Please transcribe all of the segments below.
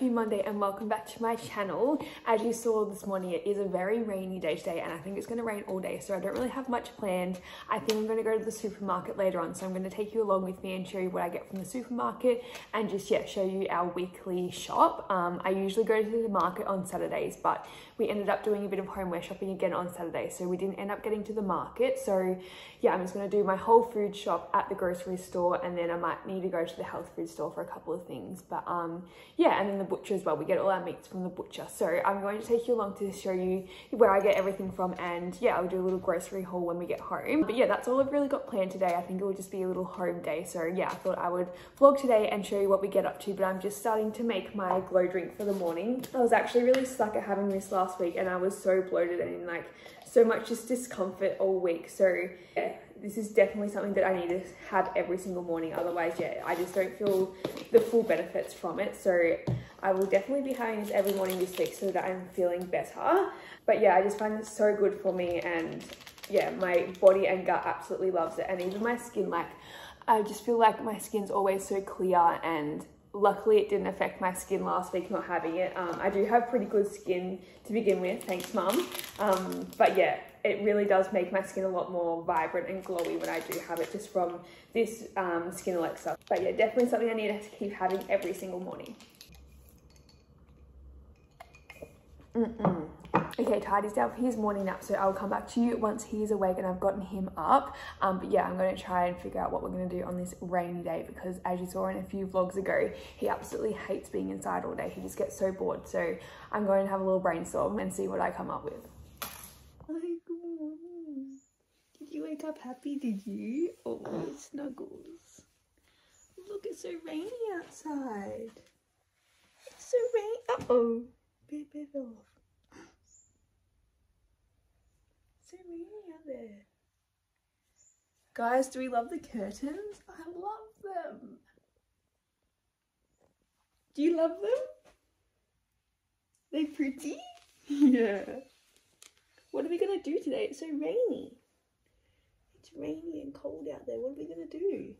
happy Monday and welcome back to my channel. As you saw this morning, it is a very rainy day today and I think it's going to rain all day, so I don't really have much planned. I think I'm going to go to the supermarket later on, so I'm going to take you along with me and show you what I get from the supermarket and just, yeah, show you our weekly shop. Um, I usually go to the market on Saturdays, but we ended up doing a bit of homeware shopping again on Saturday, so we didn't end up getting to the market. So, yeah, I'm just going to do my whole food shop at the grocery store and then I might need to go to the health food store for a couple of things. But, um, yeah, and then the butcher as well. We get all our meats from the butcher. So I'm going to take you along to show you where I get everything from and yeah, I'll do a little grocery haul when we get home. But yeah, that's all I've really got planned today. I think it will just be a little home day. So yeah, I thought I would vlog today and show you what we get up to, but I'm just starting to make my glow drink for the morning. I was actually really stuck at having this last week and I was so bloated and in like so much just discomfort all week. So yeah, this is definitely something that I need to have every single morning. Otherwise, yeah, I just don't feel the full benefits from it. So I will definitely be having this every morning this week so that I'm feeling better. But yeah, I just find it so good for me and yeah, my body and gut absolutely loves it. And even my skin, like I just feel like my skin's always so clear and luckily it didn't affect my skin last week not having it. Um, I do have pretty good skin to begin with, thanks mum. Um, but yeah, it really does make my skin a lot more vibrant and glowy when I do have it just from this um, Skin Elixir. But yeah, definitely something I need to keep having every single morning. Mm -mm. Okay, Tidy's down for his morning nap, so I'll come back to you once he's awake and I've gotten him up. Um, but yeah, I'm going to try and figure out what we're going to do on this rainy day because as you saw in a few vlogs ago, he absolutely hates being inside all day. He just gets so bored. So I'm going to have a little brainstorm and see what I come up with. Did you wake up happy, did you? Oh, snuggles. Look, it's so rainy outside. It's so rainy. Uh-oh. Baby fell off. So rainy out there. Guys, do we love the curtains? I love them. Do you love them? They're pretty? yeah. What are we gonna do today? It's so rainy. It's rainy and cold out there. What are we gonna do?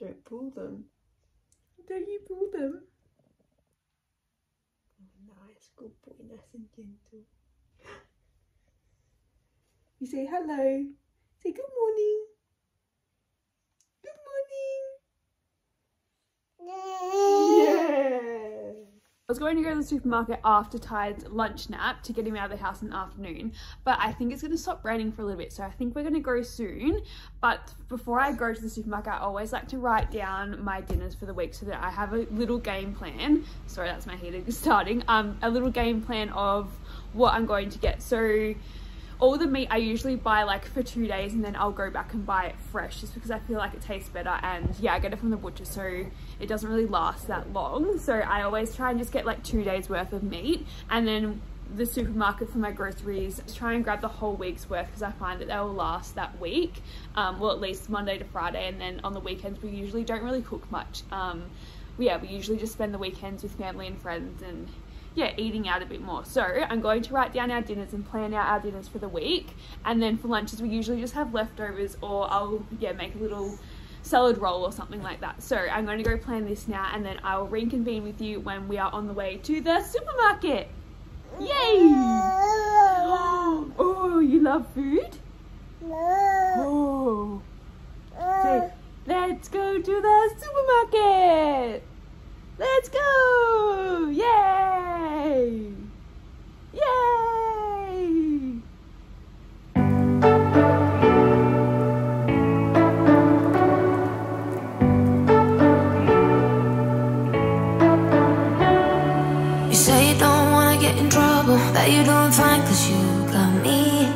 Don't pull them. Don't you pull them? Nice, good boy, nice and gentle. You say hello. Say good morning. Good morning. Yeah. I was going to go to the supermarket after Tide's lunch nap to get him out of the house in the afternoon, but I think it's going to stop raining for a little bit, so I think we're going to go soon. But before I go to the supermarket, I always like to write down my dinners for the week so that I have a little game plan. Sorry, that's my heater starting. Um, a little game plan of what I'm going to get. So all the meat I usually buy like for two days and then I'll go back and buy it fresh just because I feel like it tastes better. And yeah I get it from the butcher so it doesn't really last that long. So I always try and just get like two days worth of meat. And then the supermarket for my groceries try and grab the whole week's worth because I find that they will last that week. Um, well at least Monday to Friday and then on the weekends we usually don't really cook much. Um, yeah we usually just spend the weekends with family and friends and yeah, eating out a bit more. So I'm going to write down our dinners and plan out our dinners for the week. And then for lunches, we usually just have leftovers or I'll, yeah, make a little salad roll or something like that. So I'm going to go plan this now and then I will reconvene with you when we are on the way to the supermarket. Yay! Oh, you love food? Oh. So let's go to the supermarket! Let's go! Yay! You're doing fine cause you got me.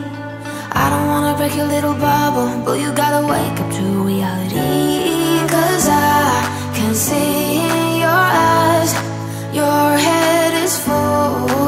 I don't wanna break your little bubble, but you gotta wake up to reality. Cause I can see in your eyes, your head is full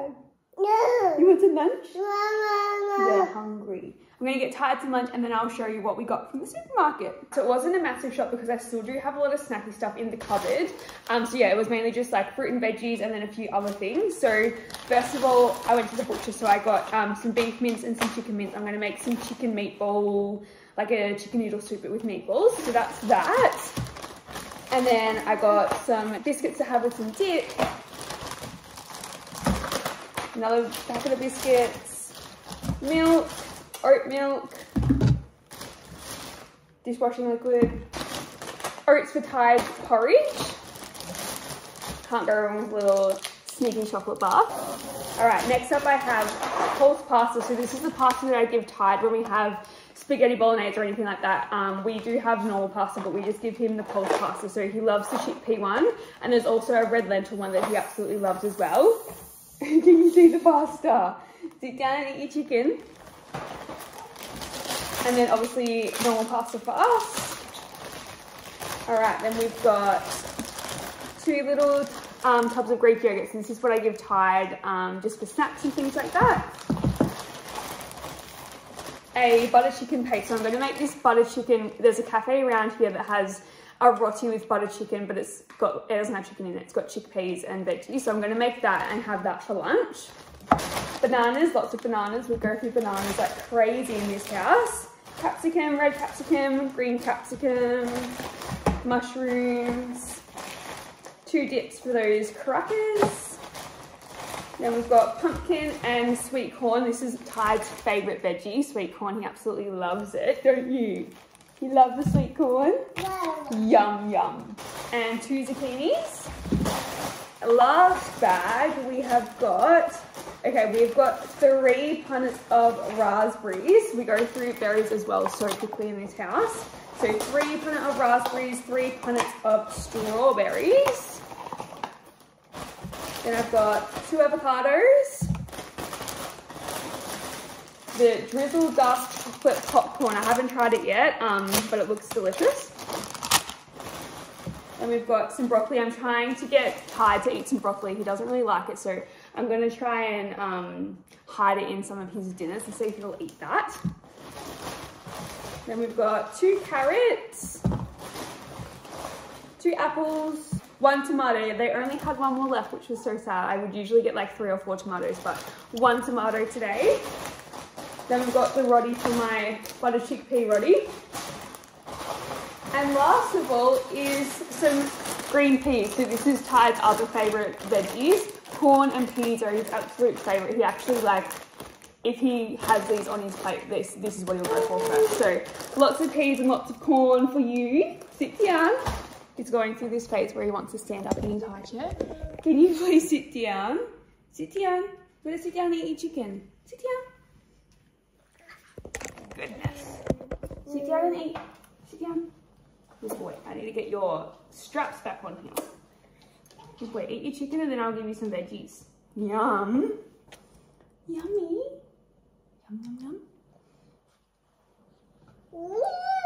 behind the. You want some lunch? They're hungry. I'm gonna get Tide some lunch and then I'll show you what we got from the supermarket. So it wasn't a massive shop because I still do have a lot of snacky stuff in the cupboard. Um, so yeah, it was mainly just like fruit and veggies and then a few other things. So first of all, I went to the butcher, so I got um, some beef mince and some chicken mince. I'm gonna make some chicken meatball, like a chicken noodle soup with meatballs. So that's that. And then I got some biscuits to have with some dip. Another packet of biscuits, milk, oat milk, dishwashing liquid, oats for Tide porridge. Can't go wrong with a little sneaky chocolate bar. All right, next up I have pulse pasta. So this is the pasta that I give Tide when we have spaghetti bolognese or anything like that. Um, we do have normal pasta, but we just give him the pulse pasta. So he loves the chickpea one. And there's also a red lentil one that he absolutely loves as well. Can you see the pasta? Sit down and eat your chicken. And then obviously normal pasta for us. All right, then we've got two little um, tubs of Greek yogurt. So this is what I give Tide um, just for snacks and things like that. A butter chicken paste. So I'm going to make this butter chicken. There's a cafe around here that has a roti with butter chicken, but it's got it doesn't have chicken in it. It's got chickpeas and veggies. So I'm going to make that and have that for lunch. Bananas, lots of bananas. We go through bananas like crazy in this house. Capsicum, red capsicum, green capsicum, mushrooms, two dips for those crackers. Then we've got pumpkin and sweet corn. This is Tide's favourite veggie, sweet corn. He absolutely loves it, don't you? You love the sweet corn? Yum, yum. And two zucchinis. Last bag, we have got, okay, we've got three punnets of raspberries. We go through berries as well so quickly in this house. So three punnet of raspberries, three punnets of strawberries. Then I've got two avocados. The drizzle dust chocolate popcorn. I haven't tried it yet, um, but it looks delicious. And we've got some broccoli. I'm trying to get Tide to eat some broccoli. He doesn't really like it, so I'm to try and um, hide it in some of his dinners and see if he'll eat that. Then we've got two carrots, two apples, one tomato. They only had one more left, which was so sad. I would usually get like three or four tomatoes, but one tomato today. Then we've got the roti for my butter chickpea roti. And last of all is some green peas. So this is Ty's other favourite veggies. Corn and peas are his absolute favourite. He actually like, if he has these on his plate, this, this is what he'll go for first. So lots of peas and lots of corn for you. Sit down. He's going through this phase where he wants to stand up in his high chair. Can you please sit down? Sit down. Let us sit down and eat your chicken. Sit down. Goodness. Sit down and eat. Sit down. Good boy. I need to get your straps back on here. Good boy. Eat your chicken and then I'll give you some veggies. Yum. Yummy. Yum, yum, yum.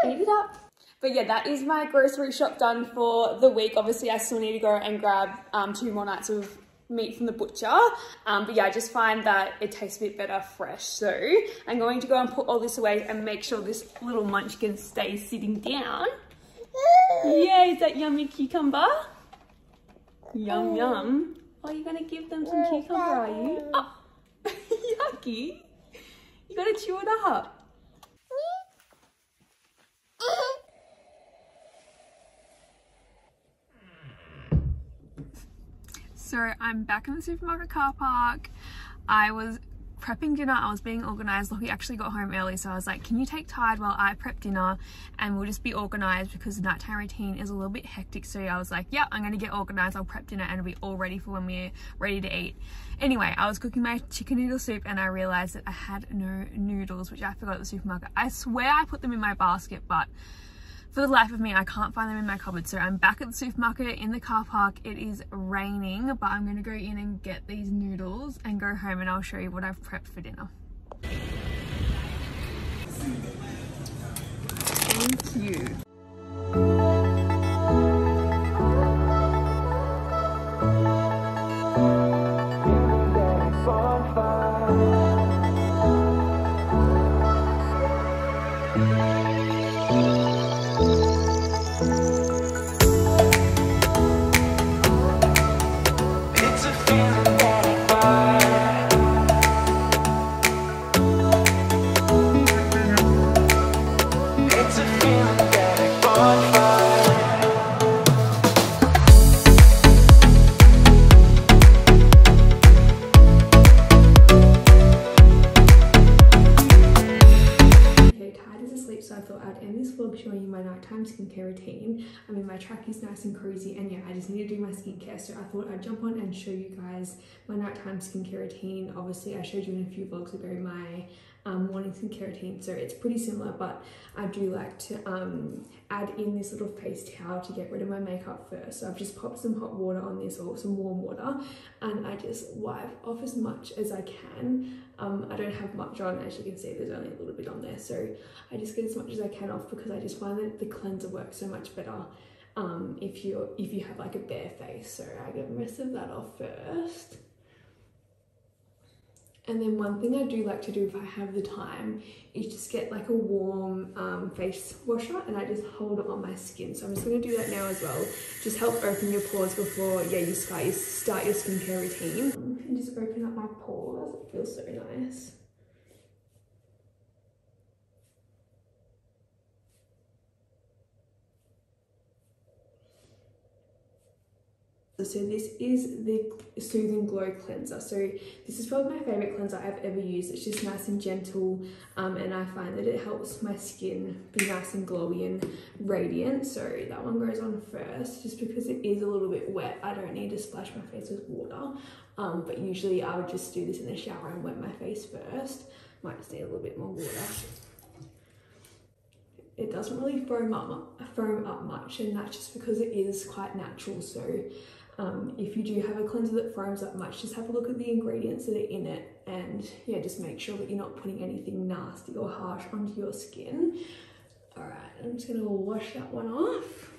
Eat it up. But yeah, that is my grocery shop done for the week. Obviously, I still need to go and grab um, two more nights of meat from the butcher. Um, but yeah, I just find that it tastes a bit better fresh. So I'm going to go and put all this away and make sure this little munchkin stays sitting down. Yeah, is that yummy cucumber? Yum, mm. yum. Oh, you're going to give them some mm, cucumber, are you? Mm. Oh, yucky. You got to chew it up. So I'm back in the supermarket car park. I was prepping dinner, I was being organised. Lockie actually got home early, so I was like, can you take Tide while I prep dinner and we'll just be organised because the nighttime routine is a little bit hectic. So I was like, yeah, I'm to get organised. I'll prep dinner and it'll be all ready for when we're ready to eat. Anyway, I was cooking my chicken noodle soup and I realised that I had no noodles, which I forgot at the supermarket. I swear I put them in my basket, but for the life of me, I can't find them in my cupboard. So I'm back at the supermarket in the car park. It is raining, but I'm going to go in and get these noodles and go home and I'll show you what I've prepped for dinner. Thank you. Skincare routine. I mean, my track is nice and cozy and yeah, I just need to do my skincare. So I thought I'd jump on and show you guys my nighttime skincare routine. Obviously, I showed you in a few vlogs ago my um, morning skincare routine. So it's pretty similar, but I do like to um, add in this little face towel to get rid of my makeup first. So I've just popped some hot water on this or some warm water and I just wipe off as much as I can. Um, I don't have much on, as you can see, there's only a little bit on there. So I just get as much as I can off because I just find that the cleanser works so much better um, if, you if you have like a bare face. So I get most of that off first. And then one thing I do like to do if I have the time is just get like a warm um, face washer and I just hold it on my skin. So I'm just gonna do that now as well. Just help open your pores before yeah you start your, start your skincare routine. And just open up my pores, it feels so nice. So this is the Soothing Glow Cleanser. So this is probably my favorite cleanser I've ever used. It's just nice and gentle um, and I find that it helps my skin be nice and glowy and radiant. So that one goes on first just because it is a little bit wet. I don't need to splash my face with water. Um, but usually I would just do this in the shower and wet my face first. Might just need a little bit more water it doesn't really foam up, foam up much and that's just because it is quite natural so um, if you do have a cleanser that foams up much, just have a look at the ingredients that are in it and yeah, just make sure that you're not putting anything nasty or harsh onto your skin. All right, I'm just gonna wash that one off.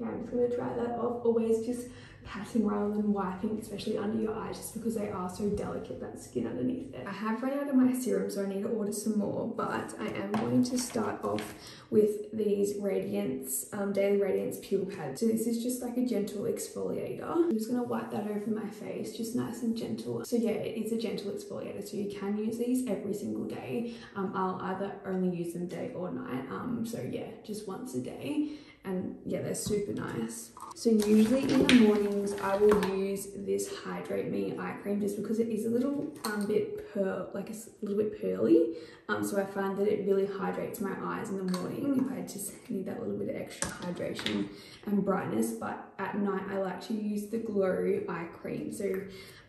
Okay, I'm just gonna dry that off. Always just patting rather than wiping, especially under your eyes, just because they are so delicate, that skin underneath it. I have run out of my serum, so I need to order some more, but I am going to start off with these Radiance, um, Daily Radiance Peel Pads. So this is just like a gentle exfoliator. I'm just gonna wipe that over my face, just nice and gentle. So yeah, it is a gentle exfoliator, so you can use these every single day. Um, I'll either only use them day or night, um, so yeah, just once a day and yeah they're super nice so usually in the mornings i will use this hydrate me eye cream just because it is a little um, bit pearl like a little bit pearly. Um, so i find that it really hydrates my eyes in the morning if i just need that little bit of extra hydration and brightness. But at night i like to use the glow eye cream. So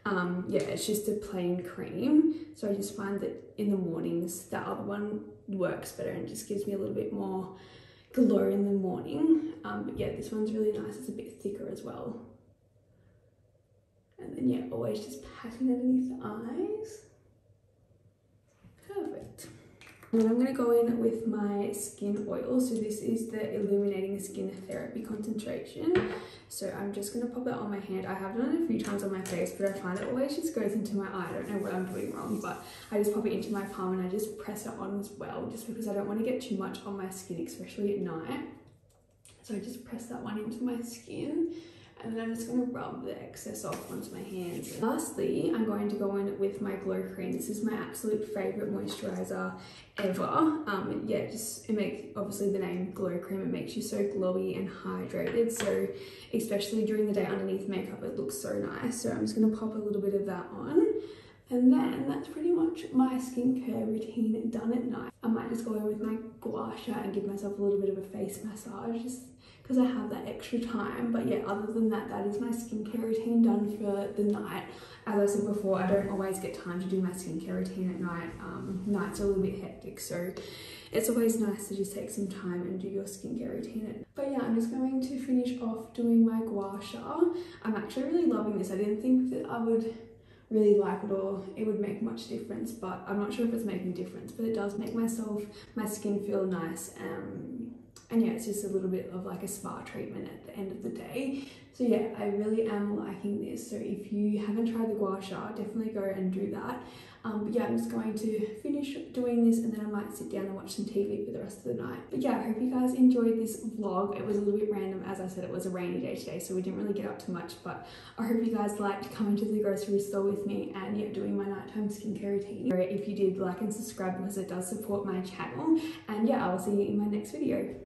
um, yeah it's just a plain cream. So i just find that in the mornings that other one works better and just gives me a little bit more glow in the morning. Um, but yeah, this one's really nice. It's a bit thicker as well. And then yeah, always just patting underneath the eyes. Perfect. And then I'm going to go in with my skin oil. So this is the Illuminating Skin Therapy Concentration. So I'm just going to pop that on my hand. I have done it a few times on my face, but I find it always just goes into my eye. I don't know what I'm doing wrong, but I just pop it into my palm and I just press it on as well, just because I don't want to get too much on my skin, especially at night. So I just press that one into my skin and then I'm just going to rub the excess off onto my hands. Lastly, I'm going to go in with my Glow Cream. This is my absolute favourite moisturiser ever. Um, yeah, just it makes, obviously the name Glow Cream, it makes you so glowy and hydrated. So especially during the day underneath makeup, it looks so nice. So I'm just going to pop a little bit of that on. And then that's pretty much my skincare routine done at night. I might just go in with my gua sha and give myself a little bit of a face massage just because I have that extra time. But yeah, other than that, that is my skincare routine done for the night. As I said before, I don't always get time to do my skincare routine at night. Um, nights are a little bit hectic, so it's always nice to just take some time and do your skincare routine. But yeah, I'm just going to finish off doing my gua sha. I'm actually really loving this. I didn't think that I would really like it or it would make much difference but I'm not sure if it's making difference but it does make myself my skin feel nice um and yeah, it's just a little bit of like a spa treatment at the end of the day. So yeah, I really am liking this. So if you haven't tried the gua sha, definitely go and do that. Um, but yeah, I'm just going to finish doing this and then I might sit down and watch some TV for the rest of the night. But yeah, I hope you guys enjoyed this vlog. It was a little bit random. As I said, it was a rainy day today, so we didn't really get up to much, but I hope you guys liked coming to the grocery store with me and yeah, doing my nighttime skincare routine. If you did, like and subscribe because it does support my channel. And yeah, I will see you in my next video.